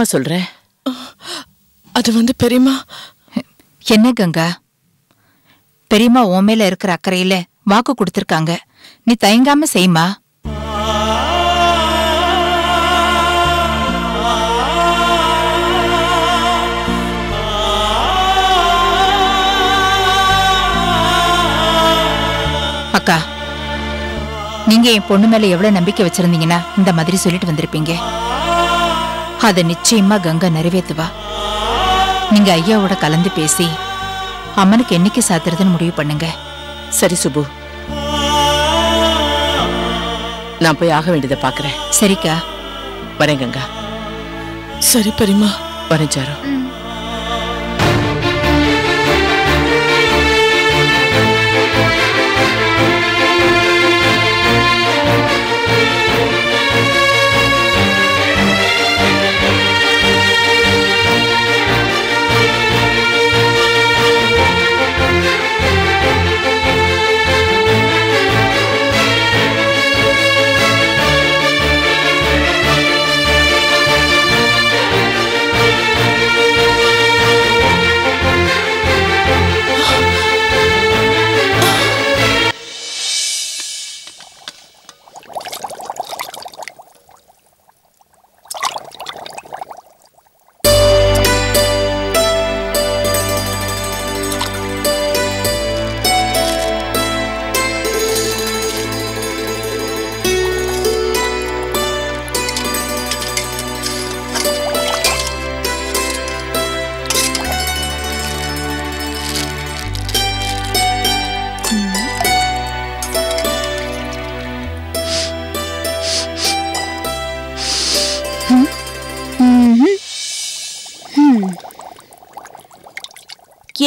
என்னம்மா சொல்ற? அது வந்து பெரியம்மா. என்ன கங்கா? பெரியம்மா உன் மேல இருக்கிற அக்கறையில வாக்கு கொடுத்திருக்காங்க. நீ தயங்காம செய்மா. அக்கா நீங்க என் பொண்ணு மேல எவ்வளவு நம்பிக்கை வச்சிருந்தீங்கன்னா இந்த மாதிரி சொல்லிட்டு வந்திருப்பீங்க. அத நிச்சயமா கங்கா நிறைவேத்துவா. நீங்க ஐயாவோட கலந்து பேசி அம்மனுக்கு என்னைக்கு சாத்துறதுன்னு முடிவு பண்ணுங்க. சரி சுபு நான் போய் ஆக வேண்டியதை பாக்குறேன் சரிக்கா. வரேன் கங்கா. சரி பெரியம்மா வரேன் சாரு.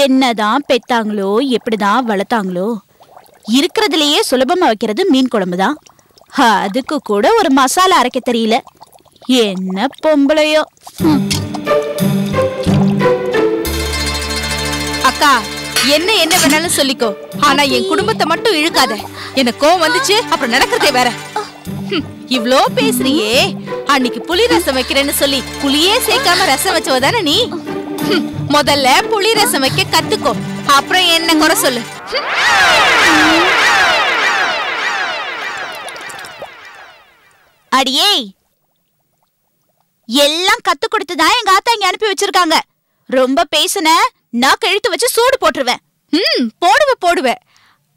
என்னதான் பெத்தாங்களோ எப்படிதான் வளர்த்தாங்களோ. இருக்கிறதுலயே சுலபமா வைக்கிறது மீன் குழம்பு தான் அதுக்கு கூட ஒரு மசாலா அரைக்க தெரியல. என்ன பொம்பளையோ. அக்கா என்ன என்ன வேணாலும் சொல்லிக்கோ. ஆனா என் குடும்பத்தை மட்டும் இழுக்காத. எனக்கு கோவம் வந்துச்சு அப்புறம் நடக்கிறதே வேற. இவ்ளோ பேசுறியே. அன்னைக்கு புளி ரசம் வைக்கிறேன்னு சொல்லி புளியே சேர்க்காம ரசம் வச்சவ தானே நீ? முதல்ல புளி ரசம் வைக்க கத்துக்கோ. அப்புறம் என்ன குறை சொல்லு. அடியே எல்லாம் கத்து கொடுத்து தான் எங்க ஆத்தா இங்க அனுப்பி வச்சிருக்காங்க. ரொம்ப பேசுன நான் கழுத்து வச்சு சூடு போட்டுருவேன். ம் போடுவ போடுவ.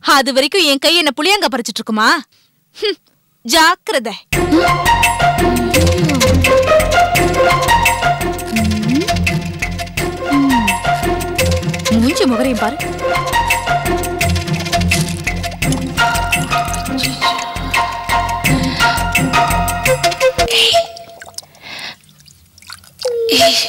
அது வரைக்கும் என் கை என்ன புளியங்க பறிச்சிட்டு இருக்குமா? ஜாக்கிரதை. மூஞ்சி முகரையும் பாரு. இளவச்சி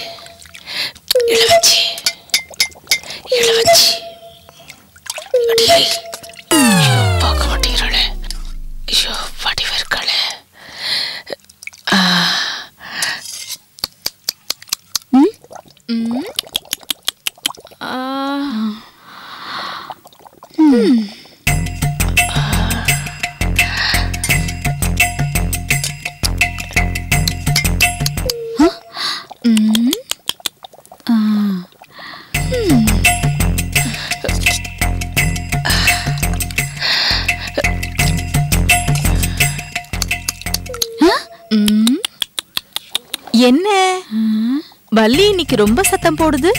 வள்ளி இன்னைக்கு ரொம்ப சத்தம் போடுது.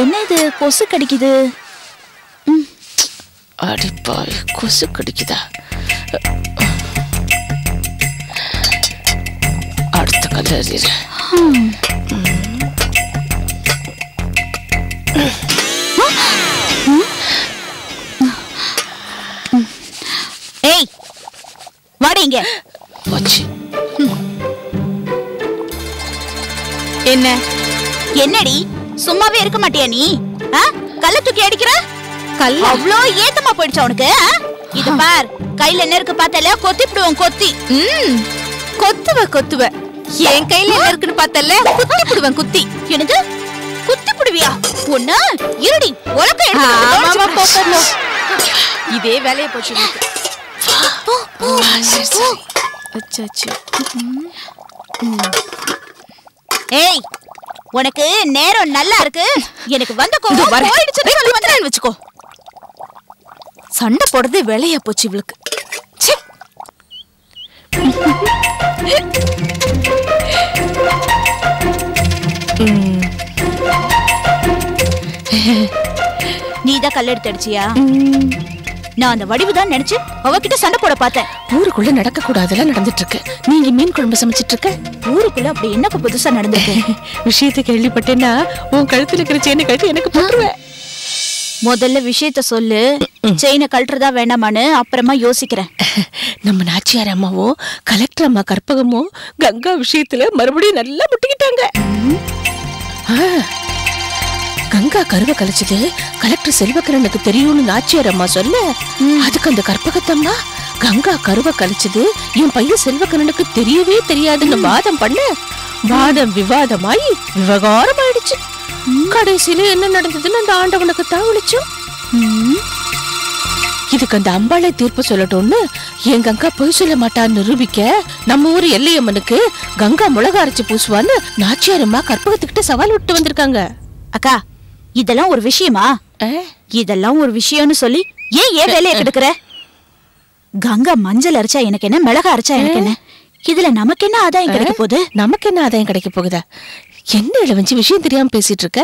என்ன இது? கொசு கடிக்குது. அடிப்பாவி கொசு கடிக்குதா? அடுத்த கல்லறி ஏய் வாடி இங்க. போச்சு. என்ன? என்னடி? சும்மாவே இருக்க மாட்டியா நீ? கல்ல தூக்கி அடிக்கிற? கல்ல அவ்வளோ ஏத்தமா போயிடுச்சா உனக்கு? இது பார் கையில என்ன இருக்கு பார்த்தல கொத்திப்பிடுவோம் கொத்தி. ம். கொத்துவ கொத்துவ. என் கையில என்ன இருக்குன்னு பார்த்தல குத்தி புடுவேன் குத்தி. என்னது? குத்தி புடுவியா ஒண்ணு? இருடி உலக்க. இதே வேலையை போச்சு சரி சரி அச்சாச்சு ஏய் உனக்கு நேரம் நல்லா இருக்கு. எனக்கு வந்த கோவம் வரேன். போயிடுச்சுன்னு போய் சொல்ல வந்தேன். குத்துறேன்னு வச்சுக்கோ. சண்டை போடுறதே வேலையா போச்சு இவளுக்கு. ச்சே. நீ தான் கல் எடுத்து அடிச்சியா? நான் அந்த வடிவு தான் நினைச்சு அவகிட்ட சண்டை போட பார்த்தேன். ஊருக்குள்ள நடக்க கூடாதெல்லாம் நடந்துட்டு இருக்கு நீங்க மீன் குழம்பு சமைச்சிட்டு இருக்க ஊருக்குள்ள அப்படி என்னப்பா புதுசா நடந்திருக்கு? விஷயத்தை கேள்விப்பட்டேன்னா உன் கழுத்துல இருக்கிற செயினை கட்டி எனக்கு போட்டுருவேன் முதல்ல விஷயத்த சொல்லு. செயினை கழட்டுறதா வேண்டாமான்னு அப்புறமா யோசிக்கிறேன். நம்ம நாச்சியார் அம்மாவும் கலெக்டர் அம்மா கற்பகமும் கங்கா விஷயத்துல மறுபடியும் நல்லா முட்டிக்கிட்டாங்க. கங்கா கருவை கலைச்சது கலெக்டர் செல்வக்கரனுக்கு தெரியும்னு நாச்சியார் அம்மா சொல்ல அதுக்கு அந்த கற்பகத்தம்மா கங்கா கருவை கலைச்சது என் பையன் செல்வக்கரனுக்கு தெரியவே தெரியாதுன்னு வாதம் பண்ண வாதம் விவாதமாயி விவகாரம் ஆயிடுச்சு கடைசியில என்ன நடந்ததுன்னு அந்த ஆண்டவனுக்கு தான் விழிச்சோம். இதுக்கு அந்த அம்பாளை தீர்ப்பு சொல்லட்டும்னு என் கங்கா பொய் சொல்ல மாட்டான்னு நிரூபிக்க நம்ம ஊர் எல்லையம்மனுக்கு கங்கா மிளகா அரைச்சு பூசுவான்னு நாச்சியாரம்மா கற்பகத்துக்கிட்ட சவால் விட்டு வந்திருக்காங்க. அக்கா இதெல்லாம் ஒரு விஷயமா? இதெல்லாம் ஒரு விஷயம்னு சொல்லி ஏன் ஏன் வேலையை கெடுக்கிற? கங்கா மஞ்சள் அரைச்சா எனக்கு என்ன? மிளகா அரைச்சா எனக்கு என்ன? இதுல நமக்கு என்ன ஆதாயம் கிடைக்க போகுது? நமக்கு என்ன ஆதாயம் கிடைக்க போகுதா? என்ன இளவஞ்சி விஷயம் தெரியாம பேசிட்டு இருக்க?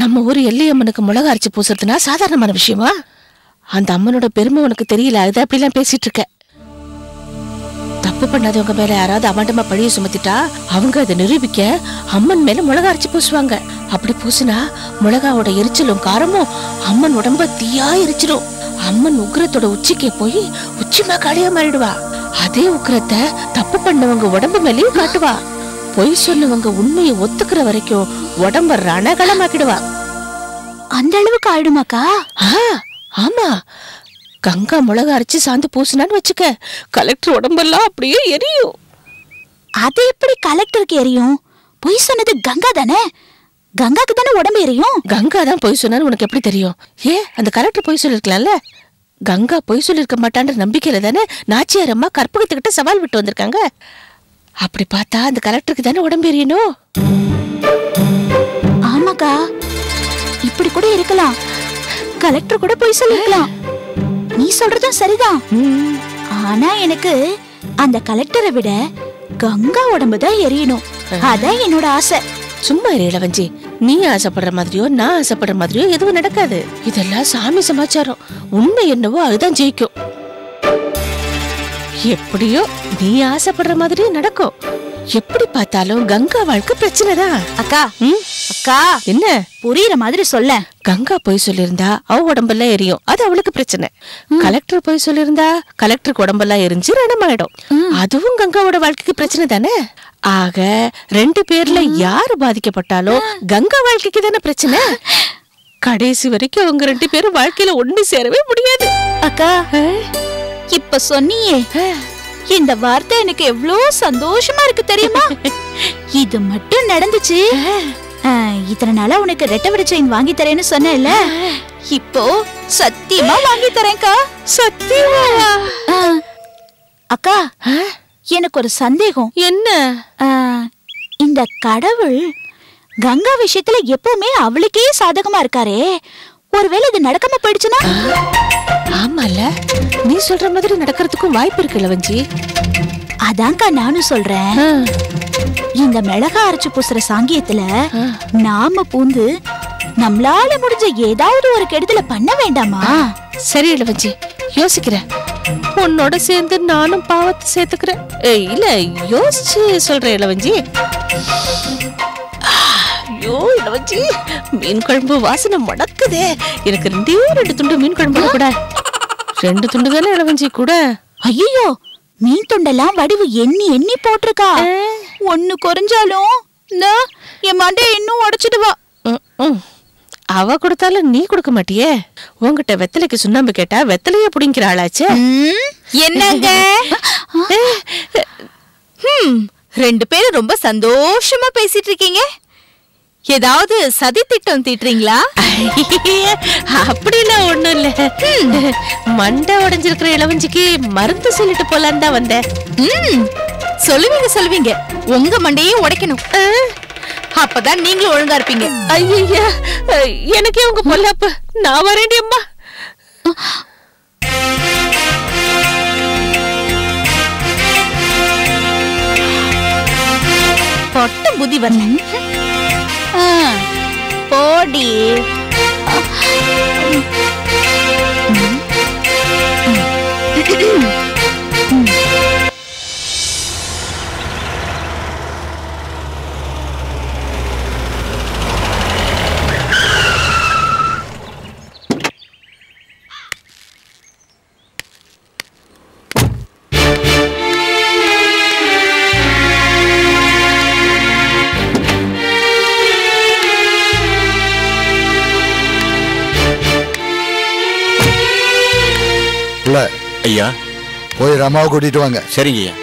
நம்ம ஊர் எல்லையம்மனுக்கு மிளகா அரைச்சு பூசுறதுனா சாதாரணமான விஷயமா? அந்த அம்மனோட பெருமை உனக்கு தெரியல. அது அப்படிலாம் பேசிட்டு இருக்க. தப்பு பண்ணாதவங்க மேல யாராவது அமாண்டமா பழிய சுமத்திட்டா அவங்க அதை நிரூபிக்க அம்மன் மேல மிளகா அரைச்சு பூசுவாங்க. அப்படி பூசினா மிளகாவோட எரிச்சலும் காரமும் அம்மன் உடம்ப தீயா எரிச்சிடும் அம்மன் உக்கிரத்தோட உச்சிக்கே போய் உச்சிமா காளியா மாறிடுவா. அதே உக்கிரத்தை தப்பு பண்ணவங்க உடம்பு மேலயும் காட்டுவா. பொய் சொன்னவங்க உண்மையை ஒத்துக்கிற வரைக்கும் உடம்ப ரணகலமாக்கிடுவா. அந்த அளவுக்கு ஆயிடுமாக்கா? ஆமா. கங்கா மிளகா அரைச்சு சாந்து பூசினான்னு வச்சுக்க கலெக்டர் உடம்பெல்லாம் அப்படியே எரியும். அது எப்படி கலெக்டருக்கு எரியும்? பொய் சொன்னது கங்கா தானே? கங்காக்கு தானே உடம்பு எரியும்? கங்கா தான் பொய் சொன்னான்னு உனக்கு எப்படி தெரியும்? ஏ அந்த கலெக்டர் பொய் சொல்லிருக்கலாம்ல? கங்கா பொய் சொல்லிருக்க மாட்டான்ற நம்பிக்கையில தானே நாச்சியார் அம்மா கற்பகத்துக்கிட்ட சவால் விட்டு வந்திருக்காங்க? அப்படி பார்த்தா அந்த கலெக்டருக்கு தானே உடம்பு எரியணும்? ஆமாக்கா. இப்படி கூட இருக்கலாம். கலெக்டர் கூட பொய் சொல்லிருக்கலாம். நீ சொல்றதும் சரிதான். ஆனா எனக்கு அந்த கலெக்டரை விட கங்கா உடம்பு தான் எரியணும். அதான் என்னோட ஆசை. சும்மா இளவஞ்சி நீ ஆசைப்படுற மாதிரியோ நான் ஆசைப்படுற மாதிரியோ எதுவும் நடக்காது. இதெல்லாம் சாமி சமாச்சாரம். உண்மை என்னவோ அதுதான் ஜெயிக்கும். எப்படியோ நீ ஆசைப்படுற மாதிரியே நடக்கும். எப்படி பார்த்தாலும் கங்கா வாழ்க்கை பிரச்சனை தான் அக்கா அக்கா என்ன? புரியுற மாதிரி சொல்ல கங்கா போய் சொல்லியிருந்தா அவ உடம்பெல்லாம் எரியும். அது அவளுக்கு பிரச்சனை. கலெக்டர் போய் சொல்லியிருந்தா கலெக்டருக்கு உடம்பெல்லாம் எரிஞ்சு ரணமாயிடும். அதுவும் கங்காவோட வாழ்க்கைக்கு பிரச்சனை தானே? ஆக ரெண்டு பேர்ல யாரு பாதிக்கப்பட்டாலும் கங்கா வாழ்க்கைக்கு தானே பிரச்சனை? கடைசி வரைக்கும் அவங்க ரெண்டு பேரும் வாழ்க்கையில ஒண்ணு சேரவே முடியாது. அக்கா இப்ப சொன்னியே. இந்த வார்த்தை எனக்கு எவ்வளோ சந்தோஷமா இருக்கு தெரியுமா? இது மட்டும் நடந்துச்சு. இத்தனை நாளா உனக்கு ரெட்டை விட செயின் வாங்கி தரேன்னு சொன்னேன்ல. இப்போ சத்தியமா வாங்கி தரேன்க்கா. சத்தியமா. அக்கா எனக்கு ஒரு சந்தேகம். என்ன? இந்த கடவுள் கங்கா விஷயத்துல எப்பவுமே அவளுக்கே சாதகமா இருக்காரே. ஒருவேளை இது நடக்காம போயிடுச்சுன்னா? ஆமால. நீ சொல்ற மாதிரி நடக்கிறதுக்கும் வாய்ப்பு இருக்கு இளவஞ்சி அதான்க்கா நானும் சொல்றேன். இந்த மிளகா அரைச்சு பூசுற சாங்கியத்துல நாம பூந்து நம்மளால முடிஞ்ச ஏதாவது ஒரு கெடுதல பண்ண வேண்டாமா? சரி இளவஞ்சி யோசிக்கிறேன். உன்னோட சேர்ந்து நானும் பாவத்தை சேர்த்துக்கிறேன். ஏய், இல்ல யோசிச்சு சொல்றேன் இளவஞ்சி ஐயோ இளவஞ்சி மீன் குழம்பு வாசனை மணக்குதே எனக்கு ரெண்டே ரெண்டு துண்டு மீன் குழம்பு கூட. ரெண்டு துண்டு தானே இளவஞ்சி கூட? ஐயோ மீன் துண்டெல்லாம் வடிவு எண்ணி எண்ணி போட்டிருக்கா. ஒண்ணு குறைஞ்சாலும் இந்த என் மண்டை இன்னும் உடைச்சிடுவா. அவ கொடுத்தாலும் நீ கொடுக்க மாட்டியே? உன்கிட்ட வெத்தலைக்கு சுண்ணாம்பு கேட்டா வெத்தலையே புடிங்கிற ஆளாச்சே. என்னங்க? ரெண்டு பேரும் ரொம்ப சந்தோஷமா பேசிட்டு இருக்கீங்க. ஏதாவது சதி திட்டம் தீட்டுறீங்களா? அப்படிலாம் ஒண்ணும் இல்ல. மண்டை உடைஞ்சிருக்கிற இளவஞ்சிக்கு மருந்து சொல்லிட்டு போலான்னு தான் வந்தேன். சொல்லுவீங்க சொல்லுவீங்க. உங்க மண்டையும் உடைக்கணும். அப்பதான் நீங்களும் ஒழுங்கா இருப்பீங்க. ஐயா எனக்கே உங்க பொல்லாப்பு. நான் வரேன்டி அம்மா. பொட்ட புத்தி வரல. போடி. இல்ல ஐயா. போய் ரமாவை கூட்டிட்டு வாங்க. சரிங்க ஐயா.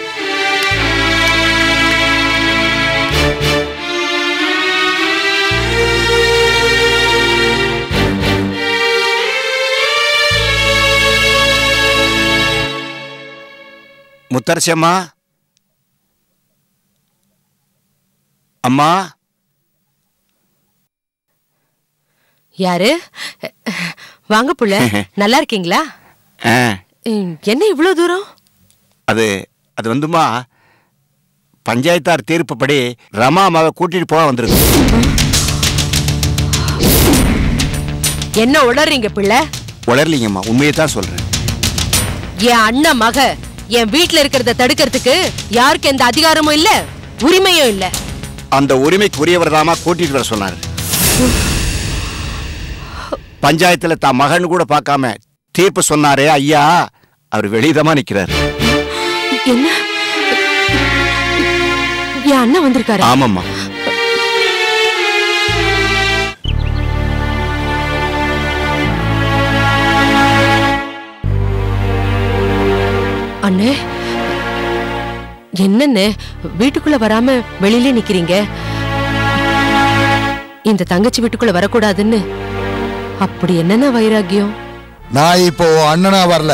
முத்தரசி அம்மா. அம்மா. யாரு? வாங்க புள்ள. நல்லா இருக்கீங்களா? என்ன இவ்வளவு தூரம்? அது அது வந்துமா? பஞ்சாயத்தார் தீர்ப்புப்படி ரமா அம்மாவை கூட்டிட்டு போக வந்திருக்கு. என்ன உளறீங்க பிள்ளை? உளரலிங்கம்மா உண்மையை தான் சொல்றேன். என் அண்ணன் மக என் வீட்ல இருக்கிறத தடுக்கிறதுக்கு யாருக்கு எந்த அதிகாரமும் இல்ல உரிமையும் இல்ல. அந்த உரிமைக்கு உரியவர் தாமா கூட்டிட்டு வர சொன்னாரு. பஞ்சாயத்துல தான் மகன் கூட பார்க்காம தீர்ப்பு சொன்னாரே ஐயா. அவர் வெளியிதமா நிக்கிறாரு. என்ன? என் அண்ணன் வந்திருக்காரு? ஆமாம்மா. அண்ணே என்னண்ணே வீட்டுக்குள்ள வராம வெளியில நிக்கிறீங்க? இந்த தங்கச்சி வீட்டுக்குள்ள வரக்கூடாதுன்னு. அப்படி என்னென்ன வைராக்கியம்? நான் இப்போ அண்ணனா வரல.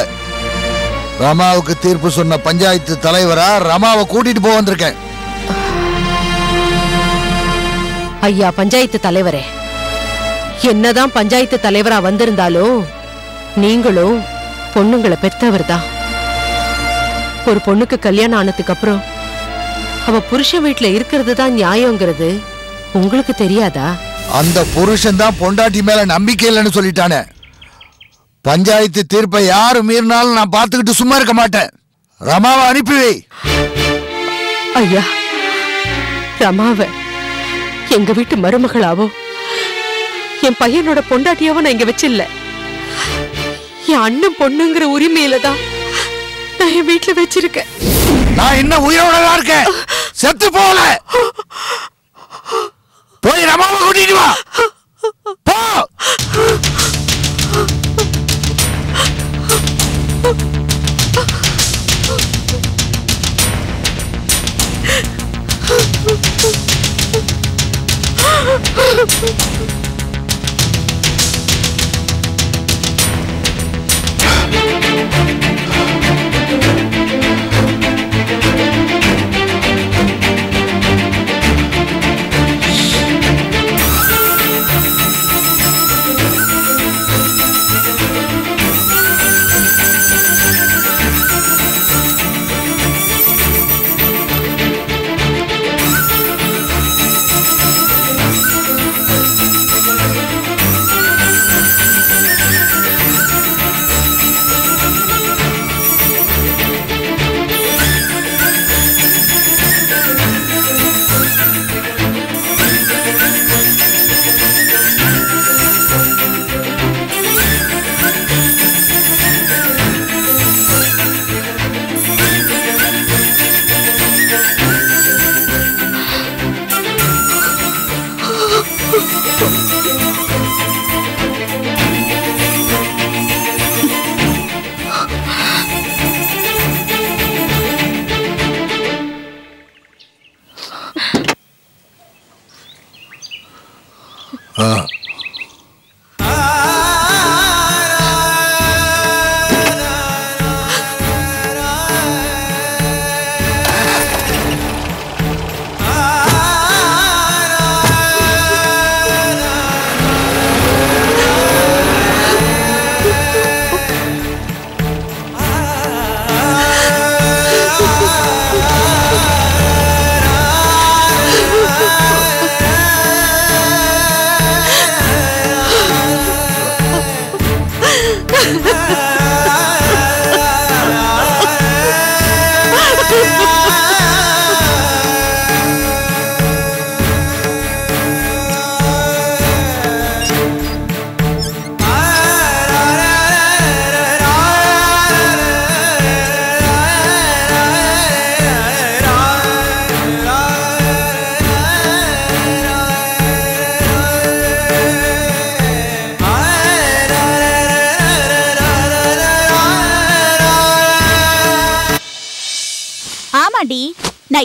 ரமாவுக்கு தீர்ப்பு சொன்ன பஞ்சாயத்து தலைவரா ரமாவை கூட்டிட்டு போக வந்திருக்கேன். ஐயா பஞ்சாயத்து தலைவரே. என்னதான் பஞ்சாயத்து தலைவரா வந்திருந்தாலும் நீங்களும் பொண்ணுங்களை பெத்தவர் தான் ஒரு பொண்ணுக்கு கல்யாணம் ஆனதுக்கு அப்புறம் அவ புருஷன் வீட்டுல இருக்கிறது தான் நியாயங்கிறது உங்களுக்கு தெரியாதா? அந்த புருஷன் தான் பொண்டாட்டி மேல நம்பிக்கை இல்லைன்னு சொல்லிட்டானே. பஞ்சாயத்து தீர்ப்பை யாரு மீறினாலும் நான் பார்த்துக்கிட்டு சும்மா இருக்க மாட்டேன். ரமாவை அனுப்பி வை. ஐயா ரமாவ எங்க வீட்டு மருமகளாவோ என் பையனோட பொண்டாட்டியாவோ நான் இங்க வச்சில்ல. என் அண்ணன் பொண்ணுங்கிற உரிமையில தான் நான் என் வீட்டுல வச்சிருக்கேன். நான் இன்னும் உயிரோட இருக்கேன். செத்து போகல.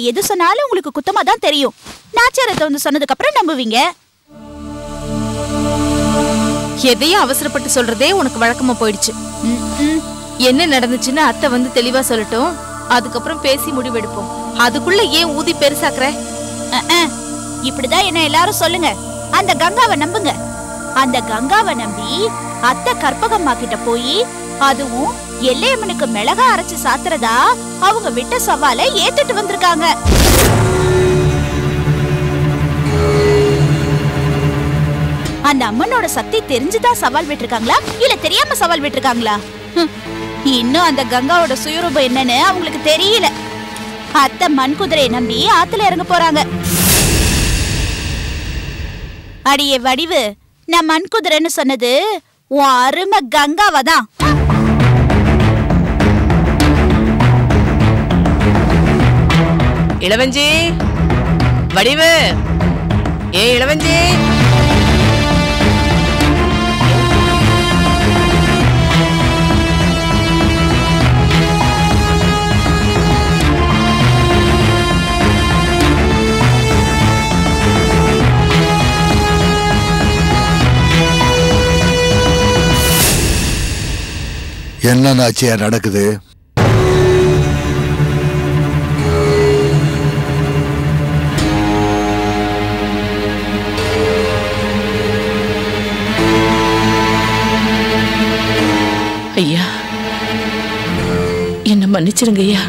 நான் எது சொன்னாலும் உங்களுக்கு குத்தமா தான் தெரியும். நாச்சாரத்தை வந்து சொன்னதுக்கு அப்புறம் நம்புவீங்க. எதையும் அவசரப்பட்டு சொல்றதே உனக்கு வழக்கமா போயிடுச்சு. என்ன நடந்துச்சுன்னு அத்தை வந்து தெளிவா சொல்லட்டும். அதுக்கப்புறம் பேசி முடிவெடுப்போம். அதுக்குள்ள ஏன் ஊதி பெருசாக்குற. இப்படிதான் என்ன எல்லாரும் சொல்லுங்க. அந்த கங்காவை நம்புங்க. அந்த கங்காவை நம்பி அத்தை கற்பகம்மா கிட்ட போய் அதுவும் எல்லையம்மனுக்கு மிளகா அரைச்சு சாத்துறதா? அவங்க விட்ட சவாலை ஏத்துட்டு வந்திருக்காங்க. அந்த அம்மனோட சக்தி தெரிஞ்சுதான் சவால் விட்டுருக்காங்களா? இல்ல தெரியாம சவால் விட்டுருக்காங்களா? இன்னும் அந்த கங்காவோட சுயரூபம் என்னன்னு அவங்களுக்கு தெரியல. அத்தை மண் குதிரையை நம்பி ஆத்துல இறங்க போறாங்க. அடியே வடிவு நான் மண் குதிரைன்னு சொன்னது உன் அருமை கங்காவதான். இளவஞ்சி. வடிவு. ஏ இளவஞ்சி. என்ன நாச்சியா நடக்குது. ஐயா. என்ன மன்னிச்சிருங்க ஐயா.